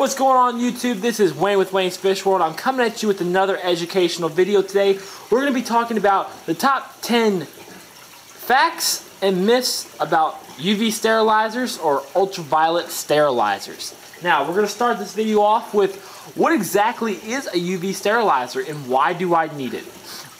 What's going on YouTube? This is Wayne with Wayne's Fish World. I'm coming at you with another educational video today. We're going to be talking about the top 10 facts and myths about UV sterilizers or ultraviolet sterilizers. Now, we're going to start this video off with what exactly is a UV sterilizer and why do I need it?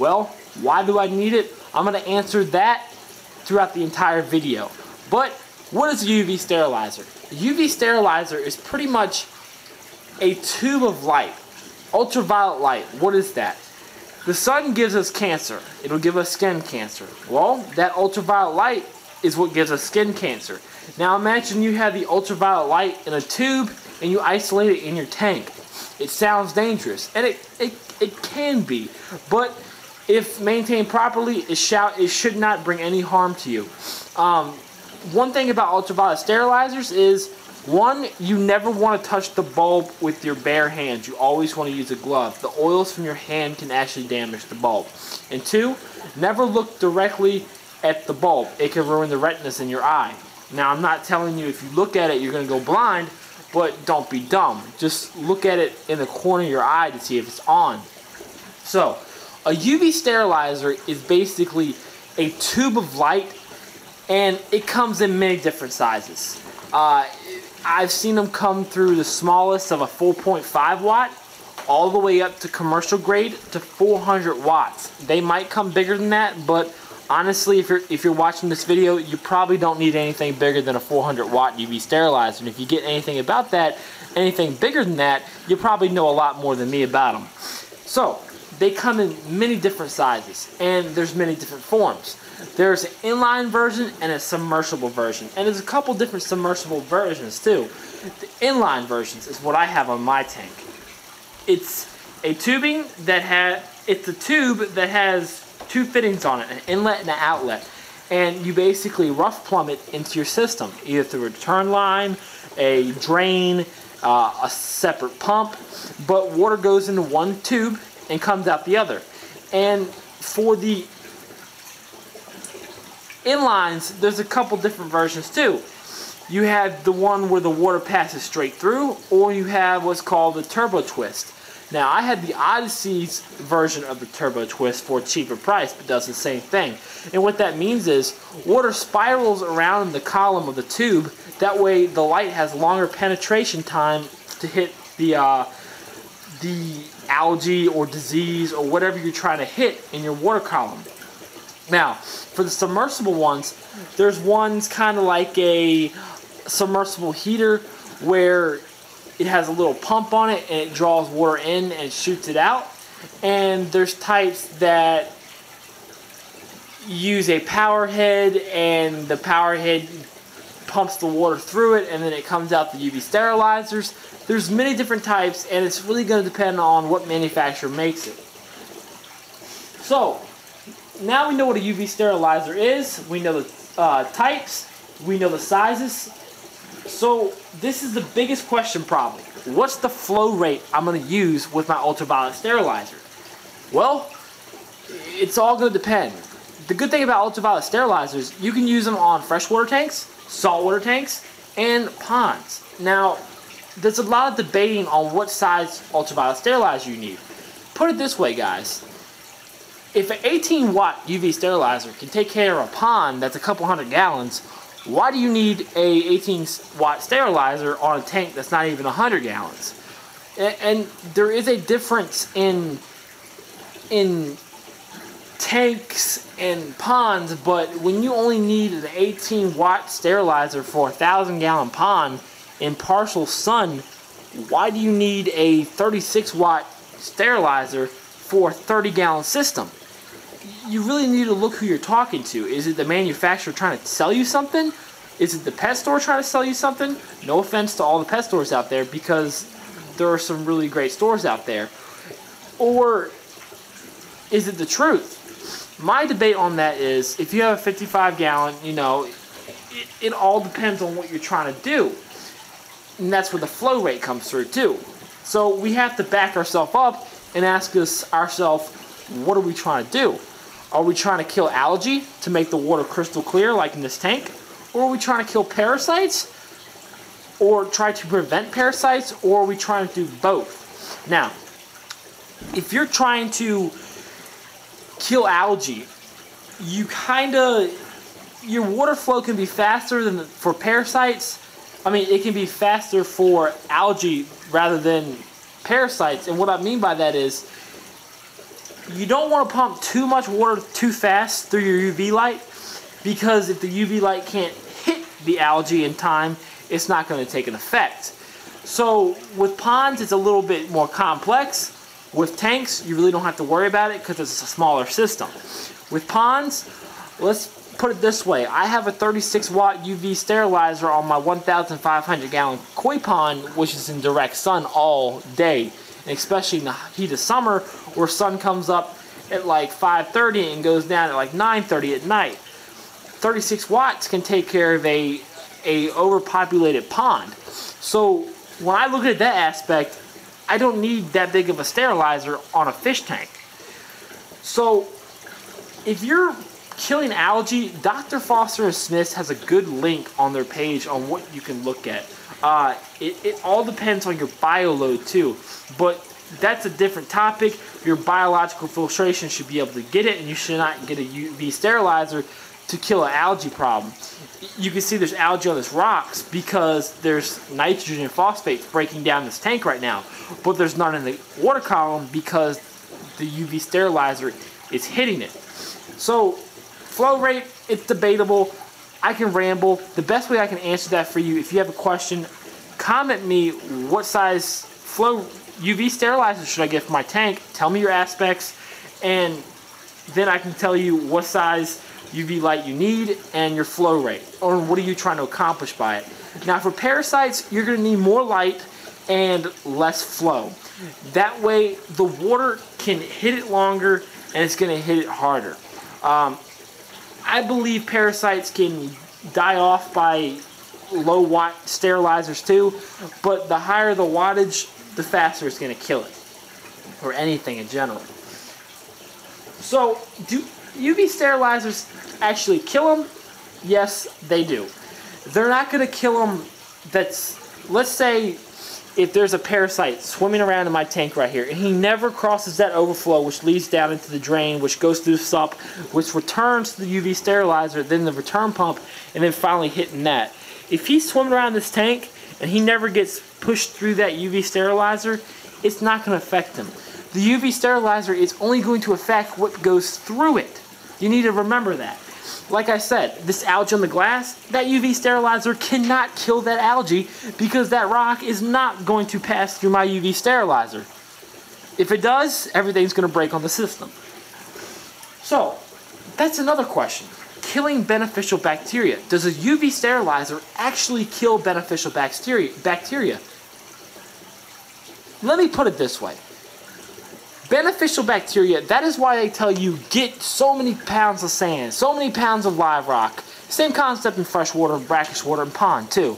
Well, why do I need it? I'm going to answer that throughout the entire video. But what is a UV sterilizer? A UV sterilizer is pretty much a tube of light, ultraviolet light. What is that? The sun gives us cancer. It'll give us skin cancer. Well, that ultraviolet light is what gives us skin cancer. Now imagine you have the ultraviolet light in a tube and you isolate it in your tank. It sounds dangerous, and it, it, it can be, but if maintained properly, it, shall, it should not bring any harm to you. Um, one thing about ultraviolet sterilizers is one, you never want to touch the bulb with your bare hands. You always want to use a glove. The oils from your hand can actually damage the bulb. And two, never look directly at the bulb. It can ruin the retinas in your eye. Now, I'm not telling you if you look at it, you're going to go blind, but don't be dumb. Just look at it in the corner of your eye to see if it's on. So, a UV sterilizer is basically a tube of light, and it comes in many different sizes. Uh, I've seen them come through the smallest of a 4.5 watt all the way up to commercial grade to 400 watts. They might come bigger than that, but honestly, if you're if you're watching this video, you probably don't need anything bigger than a 400 watt UV sterilizer. And if you get anything about that, anything bigger than that, you probably know a lot more than me about them. So, they come in many different sizes, and there's many different forms. There's an inline version and a submersible version. And there's a couple different submersible versions too. The inline versions is what I have on my tank. It's a tubing that has, it's a tube that has two fittings on it, an inlet and an outlet. And you basically rough plumb it into your system, either through a return line, a drain, uh, a separate pump. But water goes into one tube and comes out the other. And for the inlines, there's a couple different versions too. You have the one where the water passes straight through, or you have what's called the turbo twist. Now, I had the Odyssea's version of the turbo twist for a cheaper price, but does the same thing. And what that means is water spirals around the column of the tube. That way, the light has longer penetration time to hit the uh, the algae or disease or whatever you're trying to hit in your water column. Now, for the submersible ones, there's ones kind of like a submersible heater where it has a little pump on it and it draws water in and shoots it out. And there's types that use a power head and the power head pumps the water through it and then it comes out the UV sterilizers. There's many different types and it's really going to depend on what manufacturer makes it. So, now we know what a UV sterilizer is. We know the uh, types. We know the sizes. So this is the biggest question probably. What's the flow rate I'm going to use with my ultraviolet sterilizer? Well, it's all going to depend. The good thing about ultraviolet sterilizers, you can use them on freshwater tanks, saltwater tanks, and ponds. Now, there's a lot of debating on what size ultraviolet sterilizer you need. Put it this way, guys if an 18 watt UV sterilizer can take care of a pond that's a couple hundred gallons, why do you need a 18 watt sterilizer on a tank that's not even 100 gallons? And, and there is a difference in in tanks and ponds, but when you only need an 18 watt sterilizer for a thousand gallon pond in partial sun, why do you need a 36 watt sterilizer for a 30 gallon system? you really need to look who you're talking to. Is it the manufacturer trying to sell you something? Is it the pet store trying to sell you something? No offense to all the pet stores out there because there are some really great stores out there. Or is it the truth? My debate on that is if you have a 55 gallon, you know, it, it all depends on what you're trying to do. And that's where the flow rate comes through too. So we have to back ourselves up and ask us ourselves, what are we trying to do? Are we trying to kill algae to make the water crystal clear like in this tank? Or are we trying to kill parasites? or try to prevent parasites, or are we trying to do both? Now, if you're trying to kill algae, you kind of your water flow can be faster than for parasites. I mean, it can be faster for algae rather than parasites. And what I mean by that is you don't want to pump too much water too fast through your UV light because if the UV light can't hit the algae in time, it's not going to take an effect. So with ponds, it's a little bit more complex. With tanks, you really don't have to worry about it because it's a smaller system. With ponds, let's put it this way. I have a 36 watt UV sterilizer on my 1,500 gallon koi pond, which is in direct sun all day. And especially in the heat of summer, where sun comes up at like 5.30 and goes down at like 9.30 at night. 36 watts can take care of a, a overpopulated pond. So when I look at that aspect, I don't need that big of a sterilizer on a fish tank. So if you're killing algae, Dr. Foster and Smith has a good link on their page on what you can look at. Uh, it, it all depends on your bio load too, but that's a different topic. Your biological filtration should be able to get it, and you should not get a UV sterilizer to kill an algae problem. You can see there's algae on this rocks because there's nitrogen and phosphates breaking down this tank right now, but there's none in the water column because the UV sterilizer is hitting it. So flow rate, it's debatable. I can ramble. The best way I can answer that for you, if you have a question, comment me what size flow UV sterilizer should I get for my tank? Tell me your aspects, and then I can tell you what size UV light you need and your flow rate, or what are you trying to accomplish by it. Now for parasites, you're going to need more light and less flow. That way the water can hit it longer and it's going to hit it harder. Um, I believe parasites can die off by low watt sterilizers too, but the higher the wattage, the faster it's going to kill it, or anything in general. So, do UV sterilizers actually kill them? Yes, they do. They're not going to kill them. That's let's say if there's a parasite swimming around in my tank right here and he never crosses that overflow which leads down into the drain which goes through the sump which returns to the UV sterilizer then the return pump and then finally hitting that if he's swimming around this tank and he never gets pushed through that UV sterilizer, it's not going to affect him. The UV sterilizer is only going to affect what goes through it. You need to remember that. Like I said, this algae on the glass, that UV sterilizer cannot kill that algae because that rock is not going to pass through my UV sterilizer. If it does, everything's going to break on the system. So, that's another question killing beneficial bacteria. Does a UV sterilizer actually kill beneficial bacteria? bacteria? Let me put it this way. Beneficial bacteria, that is why they tell you get so many pounds of sand, so many pounds of live rock. Same concept in freshwater, brackish water, and pond too.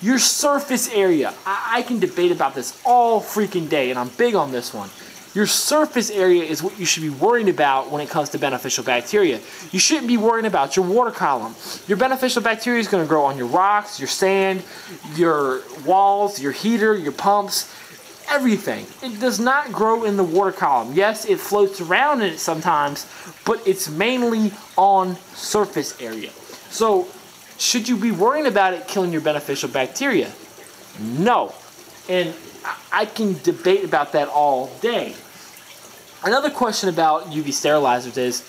Your surface area, I, I can debate about this all freaking day, and I'm big on this one. Your surface area is what you should be worrying about when it comes to beneficial bacteria. You shouldn't be worrying about your water column. Your beneficial bacteria is going to grow on your rocks, your sand, your walls, your heater, your pumps, everything. It does not grow in the water column. Yes, it floats around in it sometimes, but it's mainly on surface area. So, should you be worrying about it killing your beneficial bacteria? No. And I can debate about that all day. Another question about UV sterilizers is,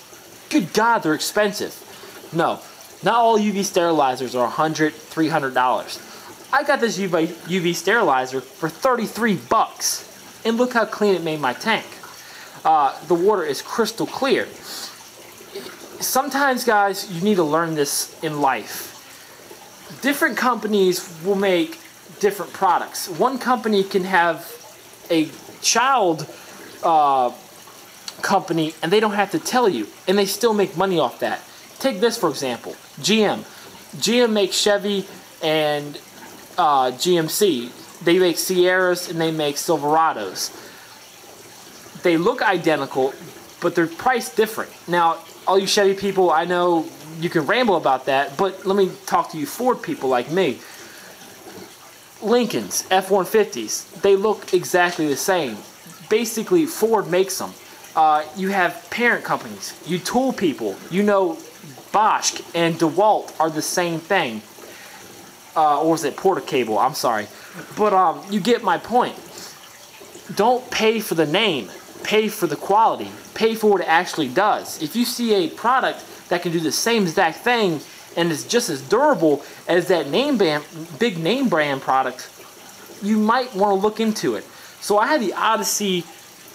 good God, they're expensive. No, not all UV sterilizers are $100, $300. I got this UV, UV sterilizer for 33 bucks, and look how clean it made my tank. Uh, the water is crystal clear. Sometimes, guys, you need to learn this in life. Different companies will make different products. One company can have a child uh, company and they don't have to tell you, and they still make money off that. Take this for example GM. GM makes Chevy and uh, GMC. They make Sierras and they make Silverados. They look identical, but they're priced different. Now, all you Chevy people, I know you can ramble about that, but let me talk to you Ford people like me. Lincolns, F-150s, they look exactly the same. Basically, Ford makes them. Uh, you have parent companies, you tool people, you know Bosch and DeWalt are the same thing. Uh, or was it Porter-Cable? I'm sorry. But um, you get my point. Don't pay for the name. Pay for the quality. Pay for what it actually does. If you see a product that can do the same exact thing and is just as durable as that name brand, big name brand product, you might want to look into it. So I had the Odyssea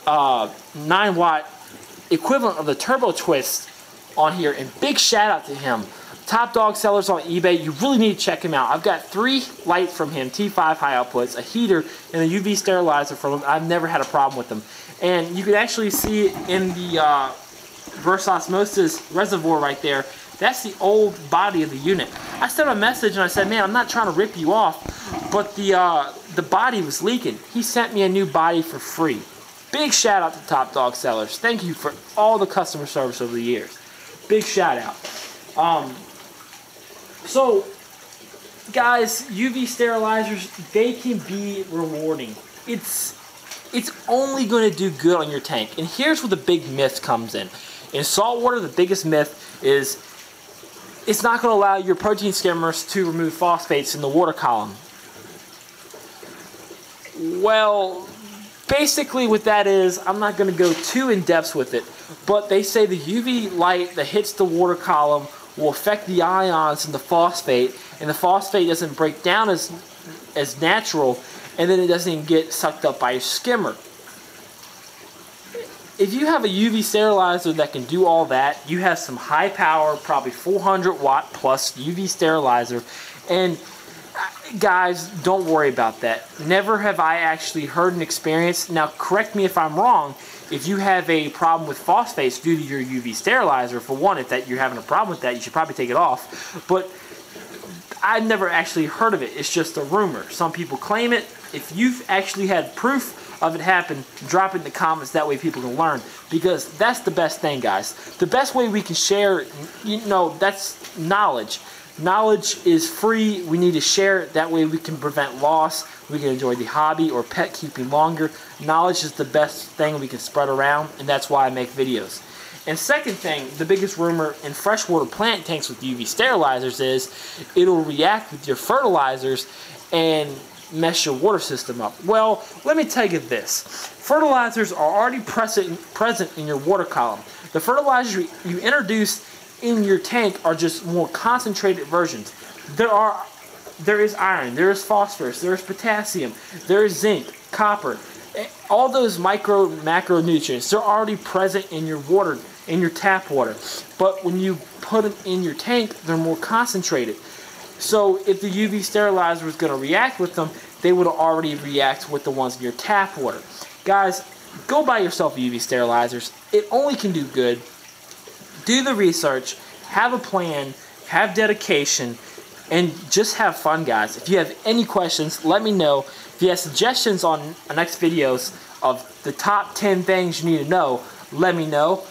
uh, 9 watt equivalent of the Turbo Twist on here, and big shout out to him. Top dog sellers on eBay, you really need to check him out. I've got three lights from him, T5 high outputs, a heater, and a UV sterilizer from him. I've never had a problem with them. And you can actually see in the uh, Osmosis reservoir right there. That's the old body of the unit. I sent a message and I said, man, I'm not trying to rip you off, but the, uh, the body was leaking. He sent me a new body for free. Big shout out to Top Dog Sellers. Thank you for all the customer service over the years. Big shout out. Um, so, guys, UV sterilizers, they can be rewarding. It's it's only going to do good on your tank. And here's where the big myth comes in. In saltwater, the biggest myth is it's not going to allow your protein skimmers to remove phosphates in the water column. Well, basically what that is, I'm not going to go too in depth with it, but they say the UV light that hits the water column will affect the ions in the phosphate, and the phosphate doesn't break down as as natural, and then it doesn't even get sucked up by your skimmer. If you have a UV sterilizer that can do all that, you have some high power, probably 400 watt plus UV sterilizer, and guys, don't worry about that. Never have I actually heard an experience. Now, correct me if I'm wrong. If you have a problem with phosphates due to your UV sterilizer, for one, if that you're having a problem with that, you should probably take it off. But I've never actually heard of it. It's just a rumor. Some people claim it. If you've actually had proof of it happen, drop it in the comments. That way people can learn. Because that's the best thing, guys. The best way we can share, you know, that's knowledge. Knowledge is free. We need to share it. That way we can prevent loss. We can enjoy the hobby or pet keeping longer. Knowledge is the best thing we can spread around, and that's why I make videos. And second thing, the biggest rumor in freshwater plant tanks with UV sterilizers is it'll react with your fertilizers and mess your water system up. Well, let me tell you this. Fertilizers are already present, present in your water column. The fertilizers you introduce in your tank are just more concentrated versions. There are there is iron, there is phosphorus, there is potassium, there is zinc, copper. Eh, all those micro macronutrients, they're already present in your water, in your tap water. But when you put them in your tank, they're more concentrated. So if the UV sterilizer was going to react with them, they would already react with the ones in your tap water. Guys, go buy yourself UV sterilizers. It only can do good do the research, have a plan, have dedication, and just have fun, guys. If you have any questions, let me know. If you have suggestions on next videos of the top 10 things you need to know, let me know.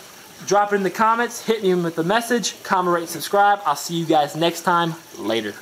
Drop it in the comments, hit me with a message, comment, rate, subscribe. I'll see you guys next time. Later.